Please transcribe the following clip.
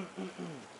Mm-mm-mm.